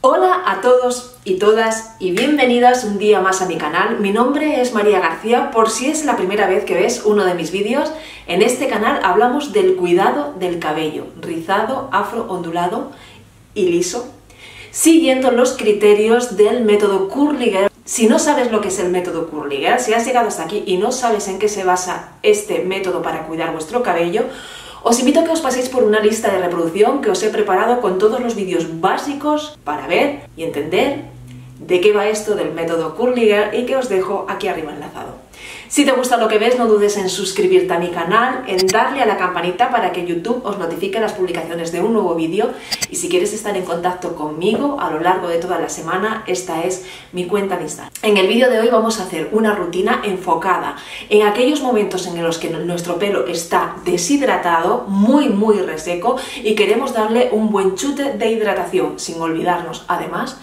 Hola a todos y todas y bienvenidas un día más a mi canal. Mi nombre es María García, por si es la primera vez que ves uno de mis vídeos, en este canal hablamos del cuidado del cabello, rizado, afro, ondulado y liso, siguiendo los criterios del método Curliger. Si no sabes lo que es el método Curliger, si has llegado hasta aquí y no sabes en qué se basa este método para cuidar vuestro cabello, os invito a que os paséis por una lista de reproducción que os he preparado con todos los vídeos básicos para ver y entender de qué va esto del método Curliger y que os dejo aquí arriba enlazado. Si te gusta lo que ves, no dudes en suscribirte a mi canal, en darle a la campanita para que YouTube os notifique las publicaciones de un nuevo vídeo y si quieres estar en contacto conmigo a lo largo de toda la semana, esta es mi cuenta de Instagram. En el vídeo de hoy vamos a hacer una rutina enfocada en aquellos momentos en los que nuestro pelo está deshidratado, muy muy reseco y queremos darle un buen chute de hidratación, sin olvidarnos además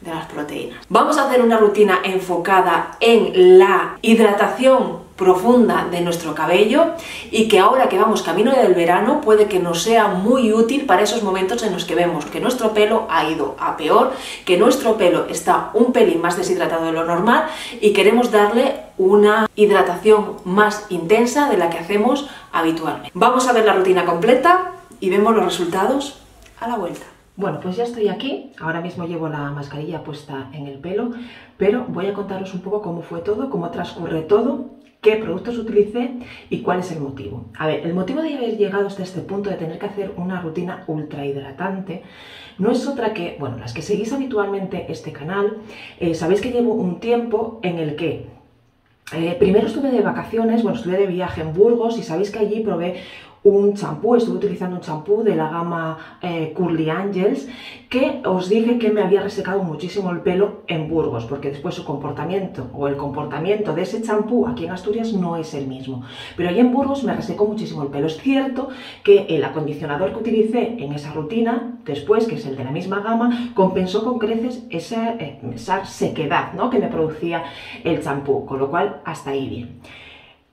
de las proteínas. Vamos a hacer una rutina enfocada en la hidratación profunda de nuestro cabello y que ahora que vamos camino del verano puede que nos sea muy útil para esos momentos en los que vemos que nuestro pelo ha ido a peor, que nuestro pelo está un pelín más deshidratado de lo normal y queremos darle una hidratación más intensa de la que hacemos habitualmente. Vamos a ver la rutina completa y vemos los resultados a la vuelta. Bueno, pues ya estoy aquí, ahora mismo llevo la mascarilla puesta en el pelo, pero voy a contaros un poco cómo fue todo, cómo transcurre todo, qué productos utilicé y cuál es el motivo. A ver, el motivo de haber llegado hasta este punto de tener que hacer una rutina ultra hidratante no es otra que, bueno, las que seguís habitualmente este canal, eh, sabéis que llevo un tiempo en el que eh, primero estuve de vacaciones, bueno, estuve de viaje en Burgos y sabéis que allí probé un champú, estuve utilizando un champú de la gama eh, Curly Angels que os dije que me había resecado muchísimo el pelo en Burgos porque después su comportamiento o el comportamiento de ese champú aquí en Asturias no es el mismo. Pero allí en Burgos me resecó muchísimo el pelo. Es cierto que el acondicionador que utilicé en esa rutina después que es el de la misma gama compensó con creces esa, eh, esa sequedad ¿no? que me producía el champú con lo cual hasta ahí bien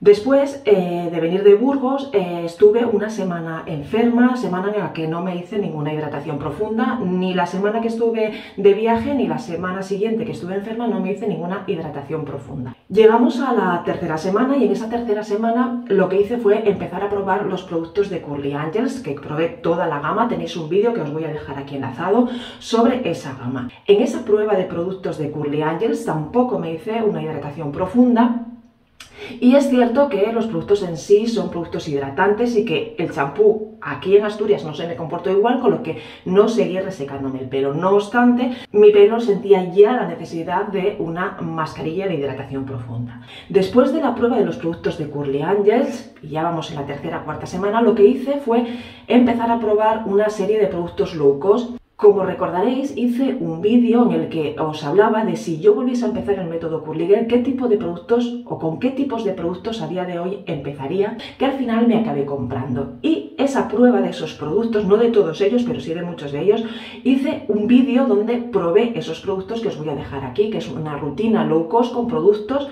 Después eh, de venir de Burgos eh, estuve una semana enferma, semana en la que no me hice ninguna hidratación profunda, ni la semana que estuve de viaje ni la semana siguiente que estuve enferma no me hice ninguna hidratación profunda. Llegamos a la tercera semana y en esa tercera semana lo que hice fue empezar a probar los productos de Curly Angels, que probé toda la gama, tenéis un vídeo que os voy a dejar aquí enlazado sobre esa gama. En esa prueba de productos de Curly Angels tampoco me hice una hidratación profunda, y es cierto que los productos en sí son productos hidratantes y que el champú aquí en Asturias no se me comportó igual, con lo que no seguí resecándome el pelo. No obstante, mi pelo sentía ya la necesidad de una mascarilla de hidratación profunda. Después de la prueba de los productos de Curly Angels, y ya vamos en la tercera o cuarta semana, lo que hice fue empezar a probar una serie de productos low cost como recordaréis, hice un vídeo en el que os hablaba de si yo volviese a empezar el método Curliger, qué tipo de productos o con qué tipos de productos a día de hoy empezaría, que al final me acabé comprando. Y esa prueba de esos productos, no de todos ellos, pero sí de muchos de ellos, hice un vídeo donde probé esos productos que os voy a dejar aquí, que es una rutina low cost con productos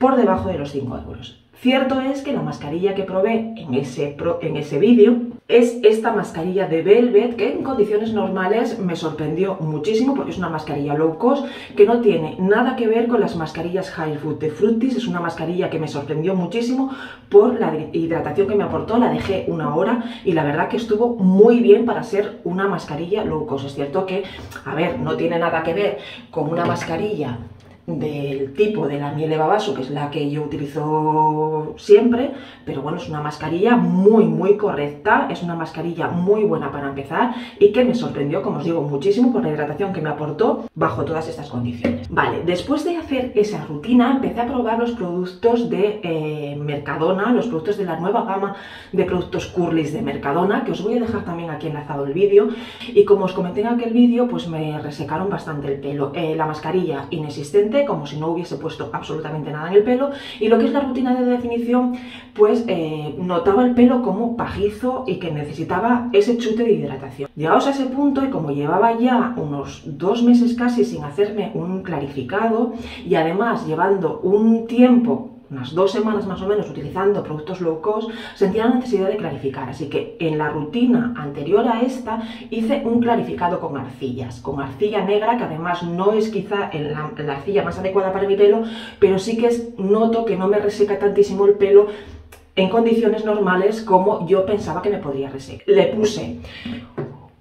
por debajo de los 5 euros. Cierto es que la mascarilla que probé en ese, en ese vídeo es esta mascarilla de Velvet que en condiciones normales me sorprendió muchísimo porque es una mascarilla low cost que no tiene nada que ver con las mascarillas High Food de Fructis. Es una mascarilla que me sorprendió muchísimo por la hidratación que me aportó. La dejé una hora y la verdad que estuvo muy bien para ser una mascarilla low cost. Es cierto que, a ver, no tiene nada que ver con una mascarilla del tipo de la miel de babasu, que es la que yo utilizo siempre, pero bueno, es una mascarilla muy, muy correcta, es una mascarilla muy buena para empezar y que me sorprendió, como os digo, muchísimo por la hidratación que me aportó bajo todas estas condiciones. Vale, después de hacer esa rutina, empecé a probar los productos de eh, Mercadona, los productos de la nueva gama de productos Curlys de Mercadona, que os voy a dejar también aquí enlazado el vídeo, y como os comenté en aquel vídeo, pues me resecaron bastante el pelo. Eh, la mascarilla inexistente, como si no hubiese puesto absolutamente nada en el pelo. Y lo que es la rutina de definición, pues eh, notaba el pelo como pajizo y que necesitaba ese chute de hidratación. Llegados a ese punto y como llevaba ya unos dos meses casi sin hacerme un clarificado y además llevando un tiempo unas dos semanas más o menos utilizando productos low cost, sentía la necesidad de clarificar. Así que en la rutina anterior a esta hice un clarificado con arcillas, con arcilla negra, que además no es quizá la, la arcilla más adecuada para mi pelo, pero sí que es, noto que no me reseca tantísimo el pelo en condiciones normales como yo pensaba que me podría resecar. Le puse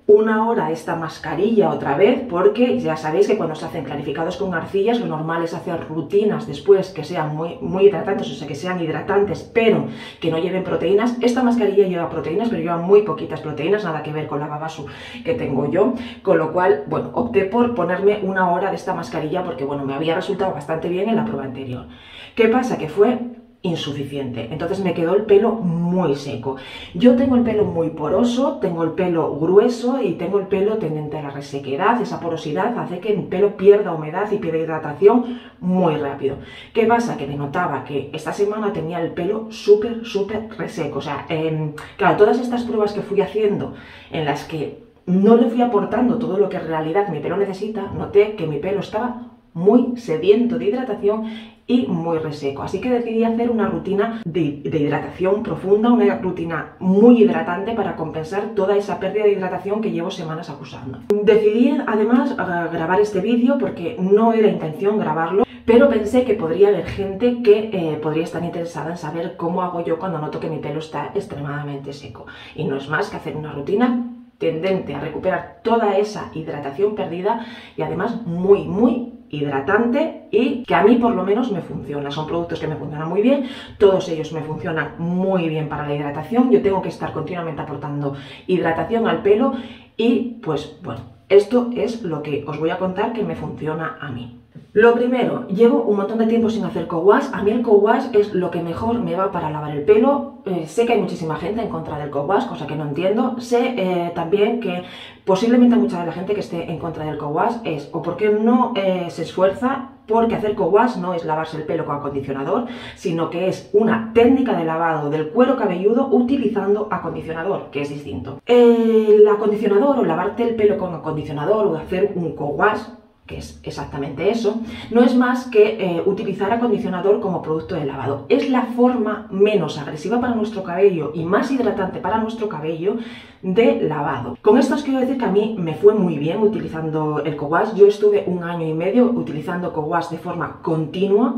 una hora esta mascarilla otra vez, porque ya sabéis que cuando se hacen clarificados con arcillas, lo normal es hacer rutinas después que sean muy, muy hidratantes, o sea, que sean hidratantes, pero que no lleven proteínas. Esta mascarilla lleva proteínas, pero lleva muy poquitas proteínas, nada que ver con la babasu que tengo yo, con lo cual, bueno, opté por ponerme una hora de esta mascarilla porque, bueno, me había resultado bastante bien en la prueba anterior. ¿Qué pasa? Que fue insuficiente. Entonces me quedó el pelo muy seco. Yo tengo el pelo muy poroso, tengo el pelo grueso y tengo el pelo tendente a la resequedad. Esa porosidad hace que mi pelo pierda humedad y pierda hidratación muy rápido. ¿Qué pasa? Que me notaba que esta semana tenía el pelo súper, súper reseco. O sea, em, claro, todas estas pruebas que fui haciendo en las que no le fui aportando todo lo que en realidad mi pelo necesita, noté que mi pelo estaba muy sediento de hidratación y muy reseco. Así que decidí hacer una rutina de, hidratación profunda, una rutina muy hidratante para compensar toda esa pérdida de hidratación que llevo semanas acusando. Decidí además grabar este vídeo porque no era intención grabarlo, pero pensé que podría haber gente que eh, podría estar interesada en saber cómo hago yo cuando noto que mi pelo está extremadamente seco. Y no es más que hacer una rutina tendente a recuperar toda esa hidratación perdida y además muy, muy hidratante y que a mí por lo menos me funciona. Son productos que me funcionan muy bien, todos ellos me funcionan muy bien para la hidratación. Yo tengo que estar continuamente aportando hidratación al pelo y pues bueno, esto es lo que os voy a contar que me funciona a mí. Lo primero, llevo un montón de tiempo sin hacer co-wash. A mí el co-wash es lo que mejor me va para lavar el pelo. Eh, sé que hay muchísima gente en contra del co-wash, cosa que no entiendo. Sé eh, también que posiblemente mucha de la gente que esté en contra del co-wash es o porque no eh, se esfuerza porque hacer co-wash no es lavarse el pelo con acondicionador, sino que es una técnica de lavado del cuero cabelludo utilizando acondicionador, que es distinto. El acondicionador o lavarte el pelo con acondicionador o hacer un co-wash que es exactamente eso, no es más que eh, utilizar acondicionador como producto de lavado. Es la forma menos agresiva para nuestro cabello y más hidratante para nuestro cabello de lavado. Con esto os quiero decir que a mí me fue muy bien utilizando el co-wash. Yo estuve un año y medio utilizando co-wash de forma continua,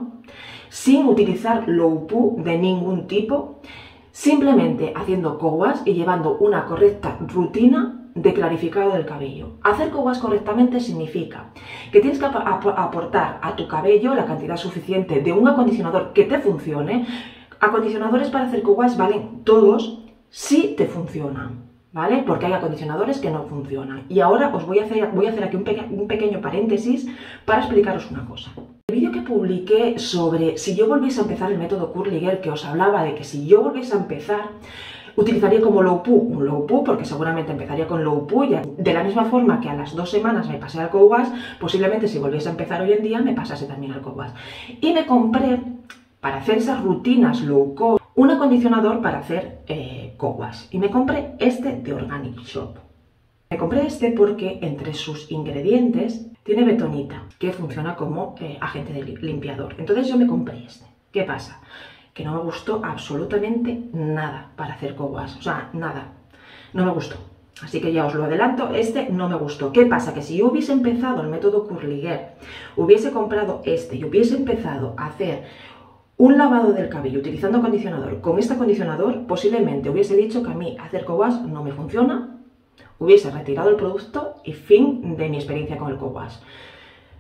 sin utilizar low de ningún tipo, simplemente haciendo co-wash y llevando una correcta rutina de clarificado del cabello. Hacer co correctamente significa que tienes que aportar a tu cabello la cantidad suficiente de un acondicionador que te funcione. Acondicionadores para hacer co valen todos si te funcionan. ¿Vale? Porque hay acondicionadores que no funcionan. Y ahora os voy a hacer, voy a hacer aquí un, un pequeño paréntesis para explicaros una cosa. El vídeo que publiqué sobre si yo volviese a empezar el método Curly Girl, que os hablaba de que si yo volviese a empezar, utilizaría como low poo un low poo, porque seguramente empezaría con low poo, ya de la misma forma que a las dos semanas me pasé al co posiblemente si volviese a empezar hoy en día me pasase también al co Y me compré, para hacer esas rutinas low cost, un acondicionador para hacer eh, co Y me compré este de Organic Shop. Me compré este porque entre sus ingredientes tiene betonita, que funciona como eh, agente de limpiador. Entonces yo me compré este. ¿Qué pasa? Que no me gustó absolutamente nada para hacer coguas, o sea, nada, no me gustó. Así que ya os lo adelanto, este no me gustó. ¿Qué pasa? Que si yo hubiese empezado el método Curliguer, hubiese comprado este y hubiese empezado a hacer un lavado del cabello utilizando acondicionador con este acondicionador, posiblemente hubiese dicho que a mí hacer coguas no me funciona, hubiese retirado el producto y fin de mi experiencia con el coguas.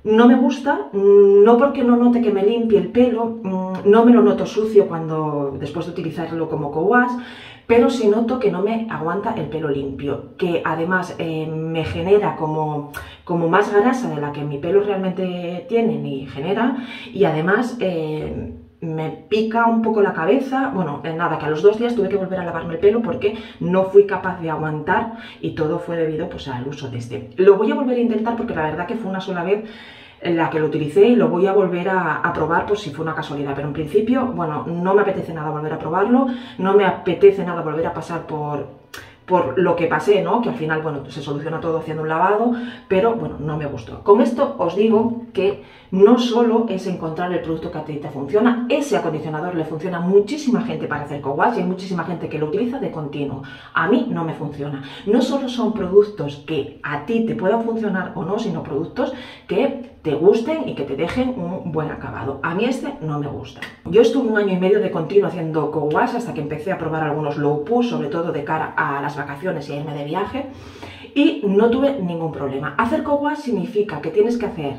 No me gusta, no porque no note que me limpie el pelo, mm, no me lo noto sucio cuando después de utilizarlo como co-wash, pero sí noto que no me aguanta el pelo limpio, que además eh, me genera como, como más grasa de la que mi pelo realmente tiene y genera, y además eh, me pica un poco la cabeza, bueno, nada, que a los dos días tuve que volver a lavarme el pelo porque no fui capaz de aguantar y todo fue debido pues al uso de este. Lo voy a volver a intentar porque la verdad que fue una sola vez la que lo utilicé y lo voy a volver a, probar por si fue una casualidad, pero en principio, bueno, no me apetece nada volver a probarlo, no me apetece nada volver a pasar por por lo que pasé, ¿no? Que al final, bueno, se soluciona todo haciendo un lavado, pero bueno, no me gustó. Con esto os digo que no solo es encontrar el producto que a ti te funciona, ese acondicionador le funciona a muchísima gente para hacer co-wash y hay muchísima gente que lo utiliza de continuo. A mí no me funciona. No solo son productos que a ti te puedan funcionar o no, sino productos que te gusten y que te dejen un buen acabado. A mí este no me gusta. Yo estuve un año y medio de continuo haciendo co-wash hasta que empecé a probar algunos low push, sobre todo de cara a las vacaciones y a irme de viaje y no tuve ningún problema. Hacer co-wash significa que tienes que hacer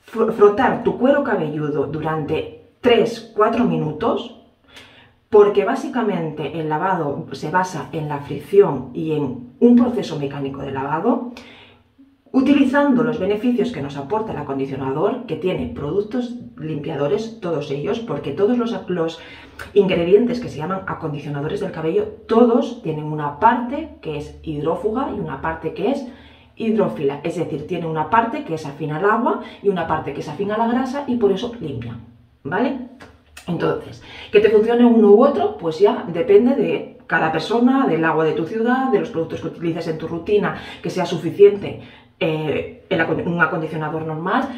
frotar tu cuero cabelludo durante 3-4 minutos, porque básicamente el lavado se basa en la fricción y en un proceso mecánico de lavado, utilizando los beneficios que nos aporta el acondicionador, que tiene productos limpiadores, todos ellos, porque todos los, los, ingredientes que se llaman acondicionadores del cabello, todos tienen una parte que es hidrófuga y una parte que es hidrófila, es decir, tiene una parte que es afín al agua y una parte que es afín a la grasa y por eso limpia, ¿vale? Entonces, que te funcione uno u otro, pues ya depende de cada persona, del agua de tu ciudad, de los productos que utilices en tu rutina, que sea suficiente eh, un acondicionador normal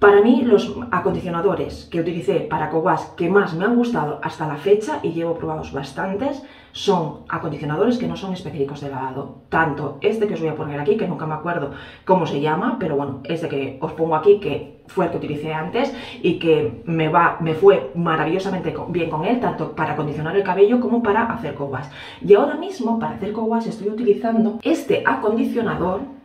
para mí, los acondicionadores que utilicé para Cowas que más me han gustado hasta la fecha, y llevo probados bastantes, son acondicionadores que no son específicos de lavado. Tanto este que os voy a poner aquí, que nunca me acuerdo cómo se llama, pero bueno, este que os pongo aquí, que fue el que utilicé antes y que me, va, me fue maravillosamente bien con él, tanto para acondicionar el cabello como para hacer cowas. Y ahora mismo, para hacer cowas, estoy utilizando este acondicionador,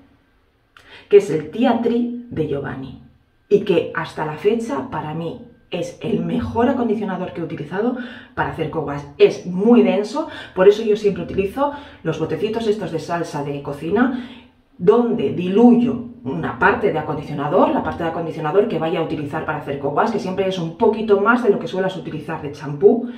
que es el Tia Tree de Giovanni y que hasta la fecha para mí es el mejor acondicionador que he utilizado para hacer coguas. Es muy denso, por eso yo siempre utilizo los botecitos estos de salsa de cocina, donde diluyo una parte de acondicionador, la parte de acondicionador que vaya a utilizar para hacer coguas, que siempre es un poquito más de lo que suelas utilizar de champú,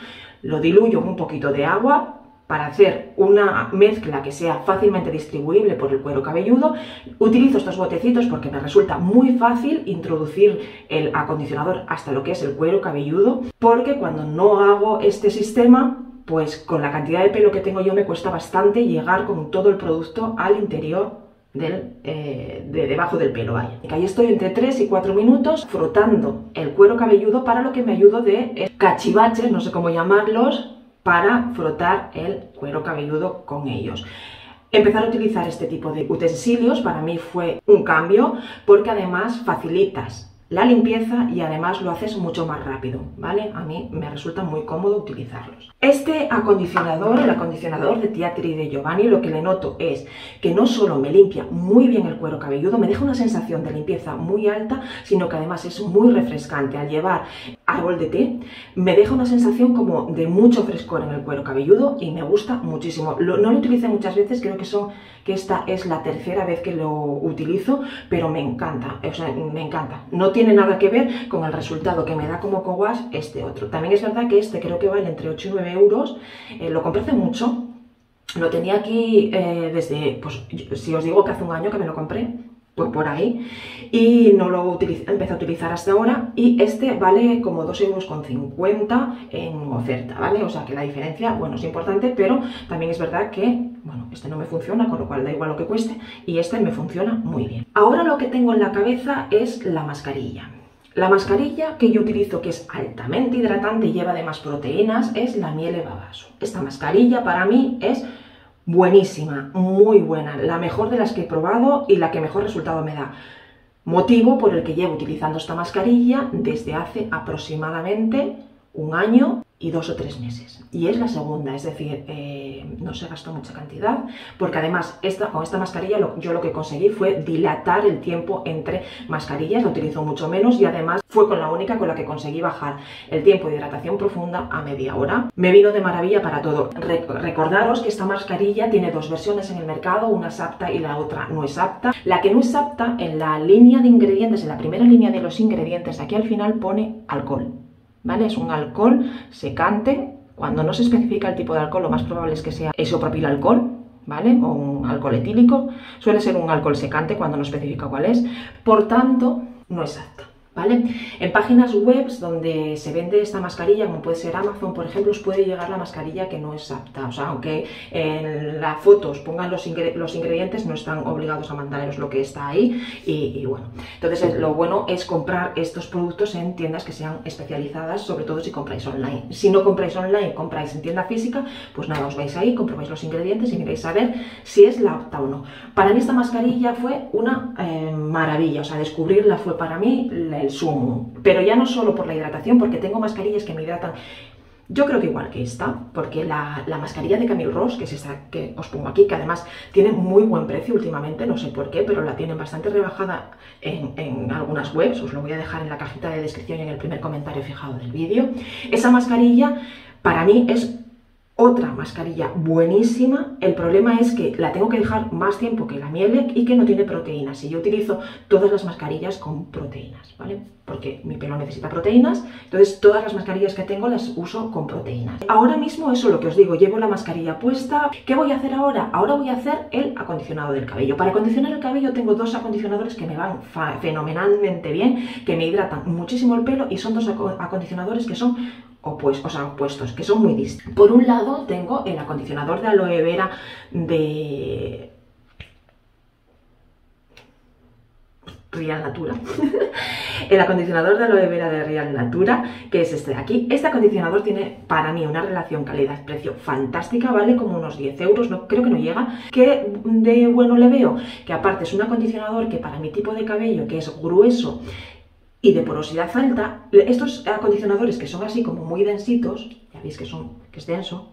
lo diluyo con un poquito de agua, para hacer una mezcla que sea fácilmente distribuible por el cuero cabelludo, utilizo estos botecitos porque me resulta muy fácil introducir el acondicionador hasta lo que es el cuero cabelludo, porque cuando no hago este sistema, pues con la cantidad de pelo que tengo yo me cuesta bastante llegar con todo el producto al interior del, eh, de debajo del pelo. Ahí. ahí estoy entre 3 y 4 minutos frotando el cuero cabelludo para lo que me ayudo de cachivaches, no sé cómo llamarlos, para frotar el cuero cabelludo con ellos. Empezar a utilizar este tipo de utensilios para mí fue un cambio porque además facilitas la limpieza y además lo haces mucho más rápido, ¿vale? A mí me resulta muy cómodo utilizarlos. Este acondicionador, el acondicionador de Teatri de Giovanni, lo que le noto es que no solo me limpia muy bien el cuero cabelludo, me deja una sensación de limpieza muy alta, sino que además es muy refrescante. Al llevar árbol de té, me deja una sensación como de mucho frescor en el cuero cabelludo y me gusta muchísimo. no lo utilicé muchas veces, creo que, son, que esta es la tercera vez que lo utilizo, pero me encanta, o sea, me encanta. Tiene nada que ver con el resultado que me da como co-wash este otro. También es verdad que este creo que vale entre 8 y 9 euros, eh, lo compré hace mucho, lo tenía aquí eh, desde, pues si os digo que hace un año que me lo compré, pues por ahí, y no lo utilicé, empecé a utilizar hasta ahora, y este vale como 2,50 euros en oferta, ¿vale? O sea que la diferencia, bueno, es importante, pero también es verdad que, bueno, este no me funciona, con lo cual da igual lo que cueste, y este me funciona muy bien. Ahora lo que tengo en la cabeza es la mascarilla. La mascarilla que yo utilizo, que es altamente hidratante y lleva además proteínas, es la miel babaso. Esta mascarilla para mí es buenísima, muy buena, la mejor de las que he probado y la que mejor resultado me da. Motivo por el que llevo utilizando esta mascarilla desde hace aproximadamente un año y dos o tres meses. Y es la segunda, es decir, eh, no se gastó mucha cantidad, porque además esta, con esta mascarilla yo lo que conseguí fue dilatar el tiempo entre mascarillas, la utilizo mucho menos y además fue con la única con la que conseguí bajar el tiempo de hidratación profunda a media hora. Me vino de maravilla para todo. recordaros que esta mascarilla tiene dos versiones en el mercado, una es apta y la otra no es apta. La que no es apta, en la línea de ingredientes, en la primera línea de los ingredientes, aquí al final pone alcohol. Es un alcohol secante. Cuando no se especifica el tipo de alcohol, lo más probable es que sea alcohol, ¿vale? O un alcohol etílico. Suele ser un alcohol secante cuando no especifica cuál es. Por tanto, no es apta. ¿Vale? En páginas web donde se vende esta mascarilla, como puede ser Amazon, por ejemplo, os puede llegar la mascarilla que no es apta. O sea, aunque en las fotos pongan los, ingredientes, no están obligados a mandaros lo que está ahí. Y, bueno, entonces lo bueno es comprar estos productos en tiendas que sean especializadas, sobre todo si compráis online. Si no compráis online, compráis en tienda física, pues nada, os vais ahí, comprobáis los ingredientes y miráis a ver si es la apta o no. Para mí esta mascarilla fue una eh, maravilla, o sea, descubrirla fue para mí el. Pero ya no solo por la hidratación, porque tengo mascarillas que me hidratan yo creo que igual que esta, porque la, mascarilla de Camille Ross, que es esta que os pongo aquí, que además tiene muy buen precio últimamente, no sé por qué, pero la tienen bastante rebajada en, en, algunas webs, os lo voy a dejar en la cajita de descripción y en el primer comentario fijado del vídeo. Esa mascarilla para mí es otra mascarilla buenísima, el problema es que la tengo que dejar más tiempo que la Mielec y que no tiene proteínas. Y yo utilizo todas las mascarillas con proteínas, ¿vale? Porque mi pelo necesita proteínas, entonces todas las mascarillas que tengo las uso con proteínas. Ahora mismo eso es lo que os digo, llevo la mascarilla puesta. ¿Qué voy a hacer ahora? Ahora voy a hacer el acondicionado del cabello. Para acondicionar el cabello tengo dos acondicionadores que me van fenomenalmente bien, que me hidratan muchísimo el pelo y son dos acondicionadores que son opuestos, o sea, opuestos, que son muy distintos. Por un lado tengo el acondicionador de aloe vera de Real Natura. el acondicionador de aloe vera de Real Natura, que es este de aquí. Este acondicionador tiene para mí una relación calidad-precio fantástica, vale como unos 10 euros, no, creo que no llega. ¿Qué de bueno le veo? Que aparte es un acondicionador que para mi tipo de cabello, que es grueso y de porosidad alta, estos acondicionadores que son así como muy densitos, ya veis que, son, que es denso,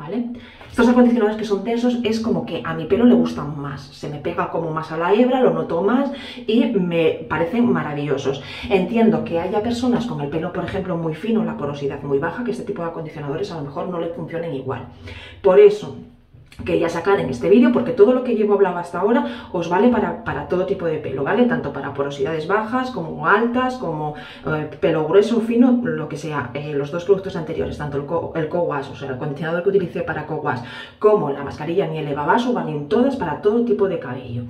¿vale? Estos acondicionadores que son densos es como que a mi pelo le gustan más, se me pega como más a la hebra, lo noto más y me parecen maravillosos. Entiendo que haya personas con el pelo, por ejemplo, muy fino, la porosidad muy baja, que este tipo de acondicionadores a lo mejor no le funcionen igual. Por eso, quería sacar en este vídeo porque todo lo que llevo hablado hasta ahora os vale para, todo tipo de pelo, ¿vale? Tanto para porosidades bajas como altas, como eh, pelo grueso, fino, lo que sea. Eh, los dos productos anteriores, tanto el, co el o sea, el acondicionador que utilicé para co como la mascarilla ni el Evavaso, valen todas para todo tipo de cabello.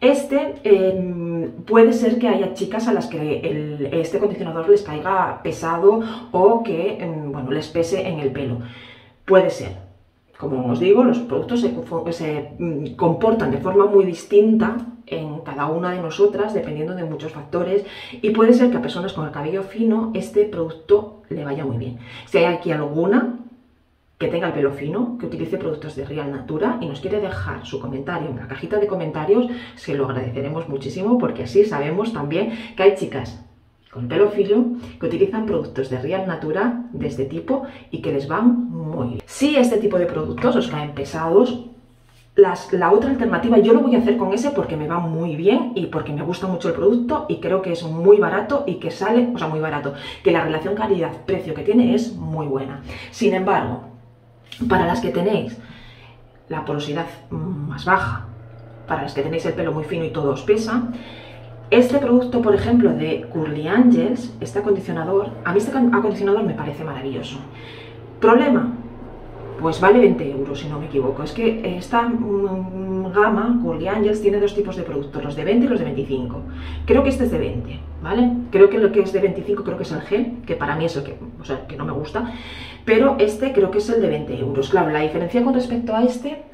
Este em, puede ser que haya chicas a las que este acondicionador les caiga pesado o que em, bueno, les pese en el pelo. Puede ser, como os digo, los productos se, mm, comportan de forma muy distinta en cada una de nosotras, dependiendo de muchos factores, y puede ser que a personas con el cabello fino este producto le vaya muy bien. Si hay aquí alguna que tenga el pelo fino, que utilice productos de Real Natura y nos quiere dejar su comentario en la cajita de comentarios, se lo agradeceremos muchísimo porque así sabemos también que hay chicas con pelo filo que utilizan productos de Real Natura de este tipo y que les van muy bien. Si este tipo de productos os caen pesados, la otra alternativa yo lo voy a hacer con ese porque me va muy bien y porque me gusta mucho el producto y creo que es muy barato y que sale, o sea, muy barato, que la relación calidad-precio que tiene es muy buena. Sin embargo, para las que tenéis la porosidad más baja, para las que tenéis el pelo muy fino y todo os pesa, este producto, por ejemplo, de Curly Angels, este acondicionador, a mí este acondicionador me parece maravilloso. ¿Problema? Pues vale 20 euros, si no me equivoco. Es que esta mm, gama, Curly Angels, tiene dos tipos de productos, los de 20 y los de 25. Creo que este es de 20, ¿vale? Creo que lo que es de 25 creo que es el gel, que para mí es el que, o sea, que no me gusta. Pero este creo que es el de 20 euros. Claro, la diferencia con respecto a este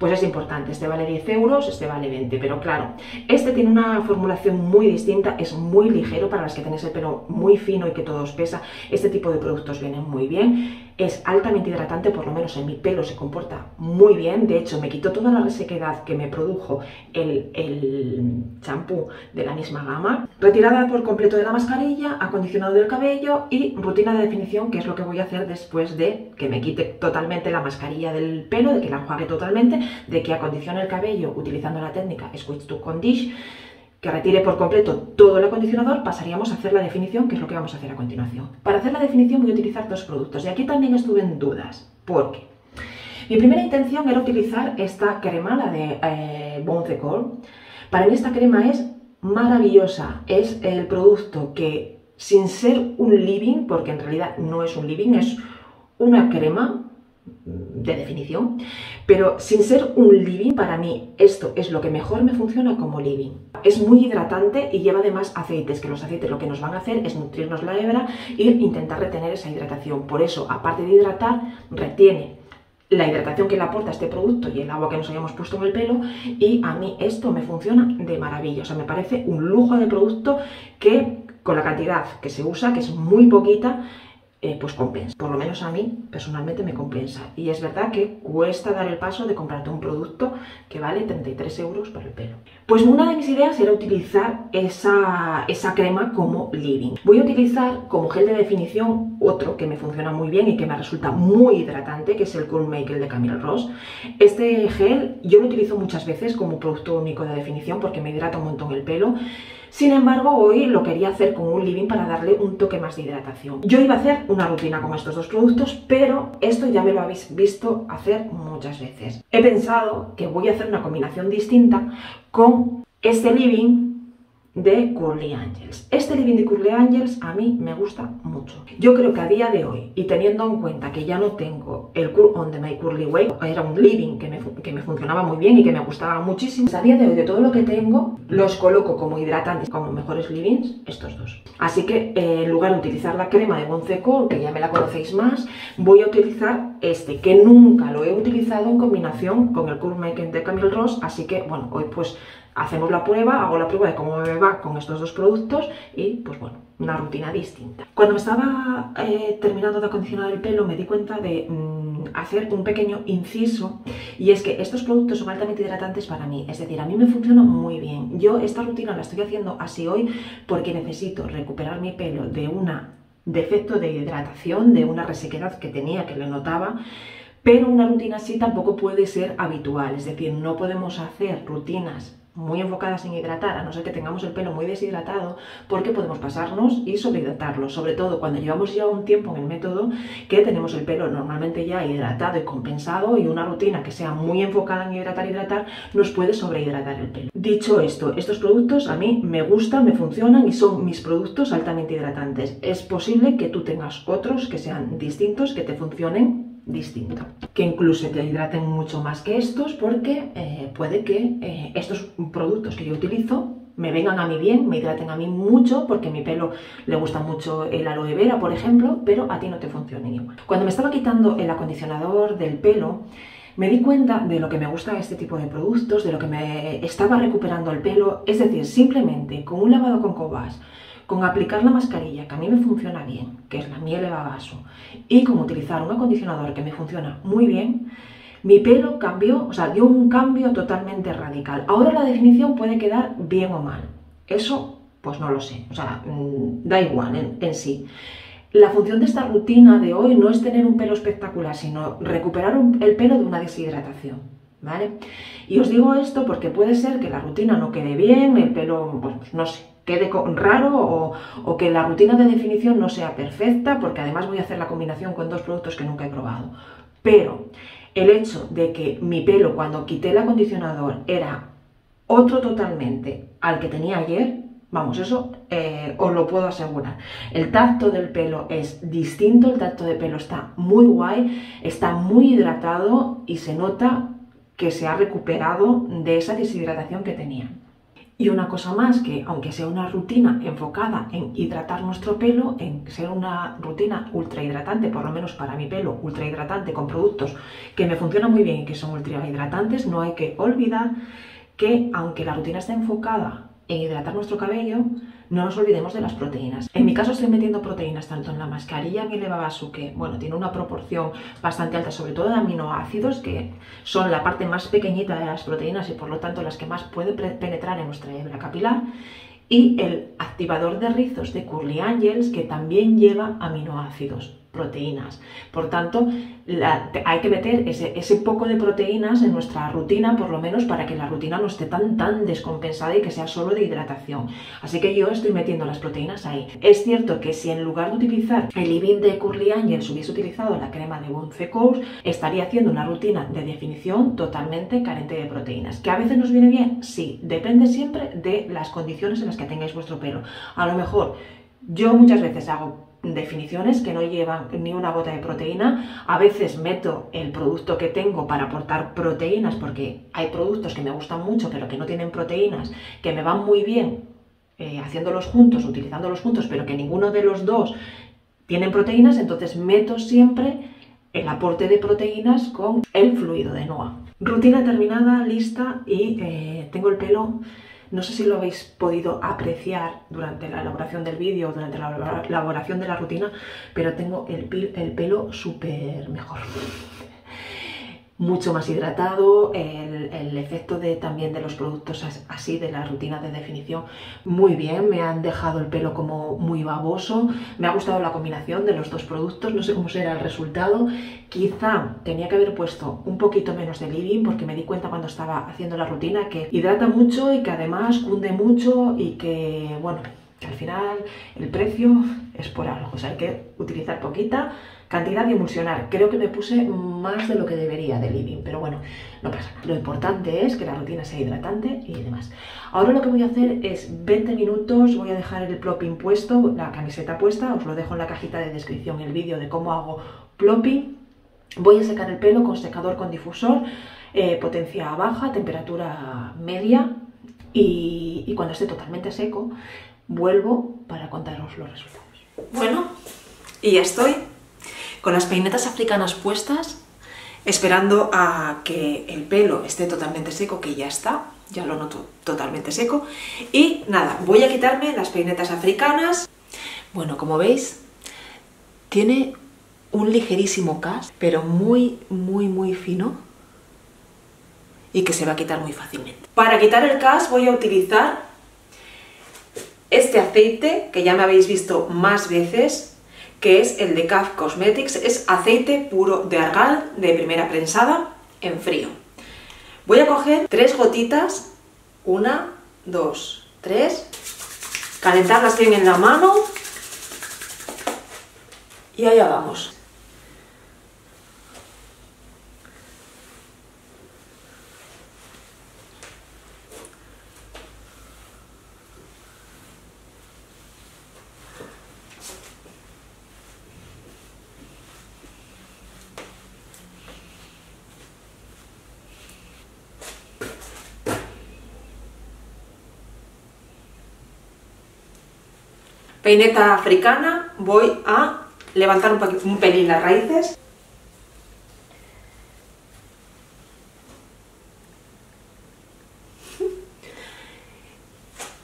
pues es importante. Este vale 10 euros, este vale 20, pero claro, este tiene una formulación muy distinta, es muy ligero para las que tenéis el pelo muy fino y que todo os pesa. Este tipo de productos vienen muy bien es altamente hidratante, por lo menos en mi pelo se comporta muy bien. De hecho, me quitó toda la resequedad que me produjo el champú de la misma gama. Retirada por completo de la mascarilla, acondicionado del cabello y rutina de definición, que es lo que voy a hacer después de que me quite totalmente la mascarilla del pelo, de que la enjuague totalmente, de que acondicione el cabello utilizando la técnica Switch to Condition que retire por completo todo el acondicionador, pasaríamos a hacer la definición, que es lo que vamos a hacer a continuación. Para hacer la definición voy a utilizar dos productos y aquí también estuve en dudas, porque mi primera intención era utilizar esta crema, la de eh, Decor. Para mí esta crema es maravillosa, es el producto que sin ser un living, porque en realidad no es un living, es una crema de definición, pero sin ser un living, para mí esto es lo que mejor me funciona como living. Es muy hidratante y lleva además aceites, que los aceites lo que nos van a hacer es nutrirnos la hebra e intentar retener esa hidratación. Por eso, aparte de hidratar, retiene la hidratación que le aporta este producto y el agua que nos hayamos puesto en el pelo y a mí esto me funciona de maravilla, o sea, me parece un lujo de producto que con la cantidad que se usa, que es muy poquita, eh, pues compensa. Por lo menos a mí personalmente me compensa. Y es verdad que cuesta dar el paso de comprarte un producto que vale 33 euros para el pelo. Pues una de mis ideas era utilizar esa, esa crema como living. Voy a utilizar como gel de definición otro que me funciona muy bien y que me resulta muy hidratante, que es el Cool Maker de Camille Ross. Este gel yo lo utilizo muchas veces como producto único de definición porque me hidrata un montón el pelo. Sin embargo, hoy lo quería hacer con un living para darle un toque más de hidratación. Yo iba a hacer una rutina con estos dos productos, pero esto ya me lo habéis visto hacer muchas veces. He pensado que voy a hacer una combinación distinta con este living de Curly Angels. Este living de Curly Angels a mí me gusta mucho. Yo creo que a día de hoy, y teniendo en cuenta que ya no tengo el Curl on the My Curly Way, era un living que me, que me funcionaba muy bien y que me gustaba muchísimo, pues a día de hoy de todo lo que tengo, los coloco como hidratantes, como mejores livings, estos dos. Así que eh, en lugar de utilizar la crema de Bonceco, que ya me la conocéis más, voy a utilizar este, que nunca lo he utilizado en combinación con el Curl Making de Camille Ross, así que bueno, hoy pues hacemos la prueba, hago la prueba de cómo me va con estos dos productos y pues bueno, una rutina distinta. Cuando me estaba eh, terminando de acondicionar el pelo me di cuenta de mm, hacer un pequeño inciso y es que estos productos son altamente hidratantes para mí, es decir, a mí me funciona muy bien. Yo esta rutina la estoy haciendo así hoy porque necesito recuperar mi pelo de una defecto de hidratación, de una resequedad que tenía, que le notaba, pero una rutina así tampoco puede ser habitual, es decir, no podemos hacer rutinas muy enfocadas en hidratar, a no ser que tengamos el pelo muy deshidratado, porque podemos pasarnos y sobrehidratarlo, sobre todo cuando llevamos ya un tiempo en el método que tenemos el pelo normalmente ya hidratado y compensado y una rutina que sea muy enfocada en hidratar, hidratar, nos puede sobrehidratar el pelo. Dicho esto, estos productos a mí me gustan, me funcionan y son mis productos altamente hidratantes. Es posible que tú tengas otros que sean distintos, que te funcionen distinto. Que incluso te hidraten mucho más que estos porque eh, puede que eh, estos productos que yo utilizo me vengan a mí bien, me hidraten a mí mucho porque a mi pelo le gusta mucho el aloe vera, por ejemplo, pero a ti no te funcionen igual. Cuando me estaba quitando el acondicionador del pelo, me di cuenta de lo que me gusta este tipo de productos, de lo que me estaba recuperando el pelo, es decir, simplemente con un lavado con cobas, con aplicar la mascarilla, que a mí me funciona bien, que es la miel babaso, y con utilizar un acondicionador que me funciona muy bien, mi pelo cambió, o sea, dio un cambio totalmente radical. Ahora la definición puede quedar bien o mal. Eso, pues no lo sé, o sea, mm, da igual en, sí. La función de esta rutina de hoy no es tener un pelo espectacular, sino recuperar el pelo de una deshidratación. ¿Vale? Y os digo esto porque puede ser que la rutina no quede bien, el pelo, pues no sé, quede raro o, que la rutina de definición no sea perfecta, porque además voy a hacer la combinación con dos productos que nunca he probado. Pero el hecho de que mi pelo cuando quité el acondicionador era otro totalmente al que tenía ayer, vamos, eso eh, os lo puedo asegurar. El tacto del pelo es distinto, el tacto de pelo está muy guay, está muy hidratado y se nota que se ha recuperado de esa deshidratación que tenía. Y una cosa más, que aunque sea una rutina enfocada en hidratar nuestro pelo, en ser una rutina ultra hidratante, por lo menos para mi pelo, ultra hidratante con productos que me funcionan muy bien y que son ultra hidratantes, no hay que olvidar que aunque la rutina esté enfocada en hidratar nuestro cabello, no nos olvidemos de las proteínas. En mi caso estoy metiendo proteínas tanto en la mascarilla en el que bueno, tiene una proporción bastante alta, sobre todo de aminoácidos, que son la parte más pequeñita de las proteínas y por lo tanto las que más pueden penetrar en nuestra hebra capilar, y el activador de rizos de Curly Angels, que también lleva aminoácidos proteínas. Por tanto, hay que meter ese, poco de proteínas en nuestra rutina, por lo menos para que la rutina no esté tan, tan descompensada y que sea solo de hidratación. Así que yo estoy metiendo las proteínas ahí. Es cierto que si en lugar de utilizar el living de Curly Angels hubiese utilizado la crema de Bonce Coast, estaría haciendo una rutina de definición totalmente carente de proteínas. ¿Que a veces nos viene bien? Sí, depende siempre de las condiciones en las que tengáis vuestro pelo. A lo mejor yo muchas veces hago definiciones que no llevan ni una gota de proteína. A veces meto el producto que tengo para aportar proteínas porque hay productos que me gustan mucho pero que no tienen proteínas, que me van muy bien eh, haciéndolos juntos, utilizándolos juntos, pero que ninguno de los dos tienen proteínas, entonces meto siempre el aporte de proteínas con el fluido de NOA. Rutina terminada, lista y eh, tengo el pelo no sé si lo habéis podido apreciar durante la elaboración del vídeo, durante la elaboración de la rutina, pero tengo el, el pelo súper mejor mucho más hidratado, el, efecto de, también de los productos así, de la rutina de definición, muy bien, me han dejado el pelo como muy baboso, me ha gustado la combinación de los dos productos, no sé cómo será el resultado, quizá tenía que haber puesto un poquito menos de living porque me di cuenta cuando estaba haciendo la rutina que hidrata mucho y que además cunde mucho y que, bueno, al final el precio es por algo, o sea, hay que utilizar poquita Cantidad de emulsionar. Creo que me puse más de lo que debería de living, pero bueno, no pasa. Lo importante es que la rutina sea hidratante y demás. Ahora lo que voy a hacer es 20 minutos, voy a dejar el plopping puesto, la camiseta puesta, os lo dejo en la cajita de descripción el vídeo de cómo hago plopping. Voy a secar el pelo con secador con difusor, eh, potencia baja, temperatura media y, y cuando esté totalmente seco vuelvo para contaros los resultados. Bueno, y ya estoy con las peinetas africanas puestas, esperando a que el pelo esté totalmente seco, que ya está, ya lo noto totalmente seco. Y nada, voy a quitarme las peinetas africanas. Bueno, como veis, tiene un ligerísimo cast, pero muy, muy, muy fino y que se va a quitar muy fácilmente. Para quitar el cast voy a utilizar este aceite, que ya me habéis visto más veces, que es el de CAF Cosmetics, es aceite puro de argal de primera prensada en frío. Voy a coger tres gotitas, una, dos, tres, calentarlas bien en la mano y allá vamos. Peineta africana voy a levantar un, pelín las raíces.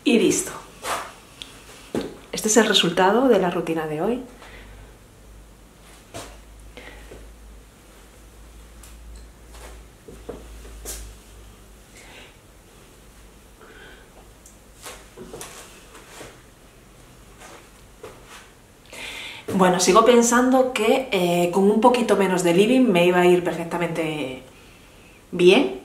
Y listo. Este es el resultado de la rutina de hoy. Bueno, sigo pensando que eh, con un poquito menos de living me iba a ir perfectamente bien,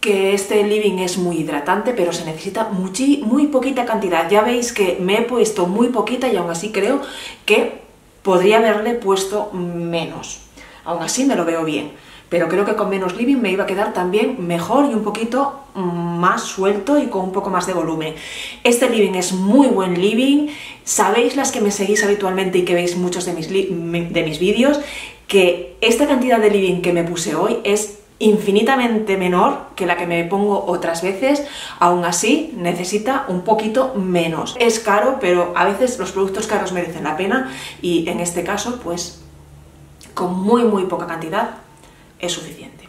que este living es muy hidratante, pero se necesita muy poquita cantidad. Ya veis que me he puesto muy poquita y aún así creo que podría haberle puesto menos. Aún así me lo veo bien pero creo que con menos living me iba a quedar también mejor y un poquito más suelto y con un poco más de volumen. Este living es muy buen living, sabéis las que me seguís habitualmente y que veis muchos de mis, de mis vídeos, que esta cantidad de living que me puse hoy es infinitamente menor que la que me pongo otras veces, aún así necesita un poquito menos. Es caro, pero a veces los productos caros merecen la pena y en este caso, pues con muy muy poca cantidad es suficiente.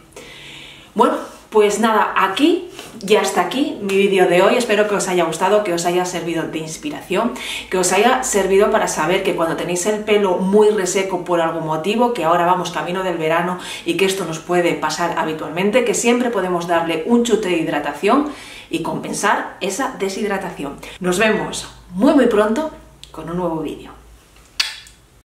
Bueno, pues nada, aquí ya está aquí mi vídeo de hoy. Espero que os haya gustado, que os haya servido de inspiración, que os haya servido para saber que cuando tenéis el pelo muy reseco por algún motivo, que ahora vamos camino del verano y que esto nos puede pasar habitualmente, que siempre podemos darle un chute de hidratación y compensar esa deshidratación. Nos vemos muy muy pronto con un nuevo vídeo.